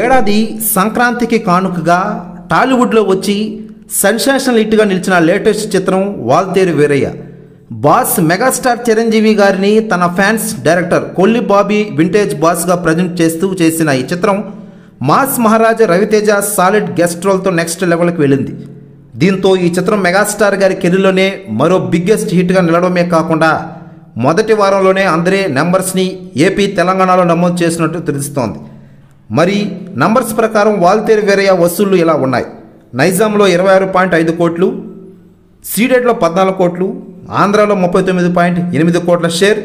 ఏడాది సంక్రాంతికి కానుకగా టాలీవుడ్లో వచ్చి సెన్సేషనల్ హిట్గా నిలిచిన లేటెస్ట్ చిత్రం వాల్తేరు వీరయ్య. బాస్ మెగాస్టార్ చిరంజీవి గారిని తన fans director Kolli Bobby vintage బాస్గా present చేస్తూ చేసిన ఈ చిత్రం mass Maharaja Ravi Teja solid guest రోల్తో next లెవెల్కి వెళ్ళింది. దీంతో ఈ చిత్రం మెగాస్టార్ గారి కెరీర్లోనే మరో బిగ్గెస్ట్ హిట్గా నిలవడమే కాకుండా మొదటి వారంలోనే అందరే నెంబర్స్ని ఏపీ తెలంగాణలో నమోదు చేసినట్టు తెలుస్తోంది. మరి నంబర్స్ ప్రకారం వాల్తేరు వేరయ్య వసూళ్ళు ఇలా ఉన్నాయి. నైజాంలో ఇరవై ఆరు పాయింట్ ఐదు కోట్లు సీడెడ్లో పద్నాలుగు కోట్లు ఆంధ్రాలో ముప్పై తొమ్మిది పాయింట్ ఎనిమిది కోట్ల షేర్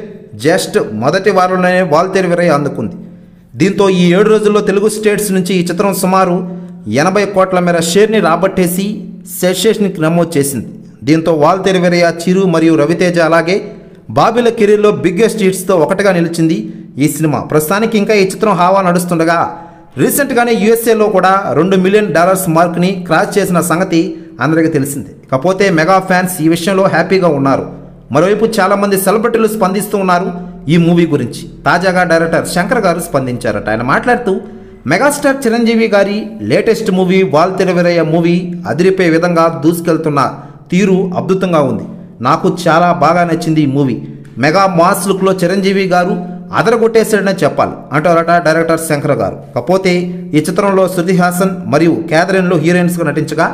జస్ట్ మొదటి వారంలోనే వాల్తేరు వీరయ్య అందుకుంది. దీంతో ఈ ఏడు రోజుల్లో తెలుగు స్టేట్స్ నుంచి ఈ చిత్రం సుమారు ఎనభై కోట్ల మేర షేర్ని రాబట్టేసి సెషేషన్కి నమోదు చేసింది. దీంతో వాల్తేరు వీరయ్య చిరు మరియు రవితేజ అలాగే బాబీల కెరీర్లో బిగ్గెస్ట్ హిట్స్తో ఒకటిగా నిలిచింది ఈ సినిమా. ప్రస్తుతానికి ఇంకా ఈ చిత్రం హావా నడుస్తుండగా రీసెంట్గానే యూఎస్ఏలో కూడా రెండు మిలియన్ డాలర్స్ మార్క్ని క్రాస్ చేసిన సంగతి అందరికీ తెలిసింది. కాకపోతే మెగా ఫ్యాన్స్ ఈ విషయంలో హ్యాపీగా ఉన్నారు. మరోవైపు చాలామంది సెలబ్రిటీలు స్పందిస్తూ ఉన్నారు ఈ మూవీ గురించి. తాజాగా డైరెక్టర్ శంకర్ గారు స్పందించారట. ఆయన మాట్లాడుతూ మెగాస్టార్ చిరంజీవి గారి లేటెస్ట్ మూవీ వాల్ తెరవెరయ్య మూవీ అదిరిపే విధంగా దూసుకెళ్తున్న తీరు అద్భుతంగా ఉంది. నాకు చాలా బాగా నచ్చింది ఈ మూవీ. మెగా మాస్ లుక్లో చిరంజీవి గారు అదరగొట్టేశాడని చెప్పాలి అంటారట డైరెక్టర్ శంకర్ గారు. కాకపోతే ఈ చిత్రంలో శృతి హాసన్ మరియు క్యాథరిన్లు హీరోయిన్స్గా నటించగా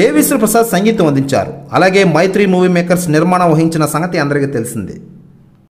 దేవిశ్రీ ప్రసాద్ సంగీతం అందించారు. అలాగే మైత్రి మూవీ మేకర్స్ నిర్మాణం వహించిన సంగతి అందరికీ తెలిసిందే.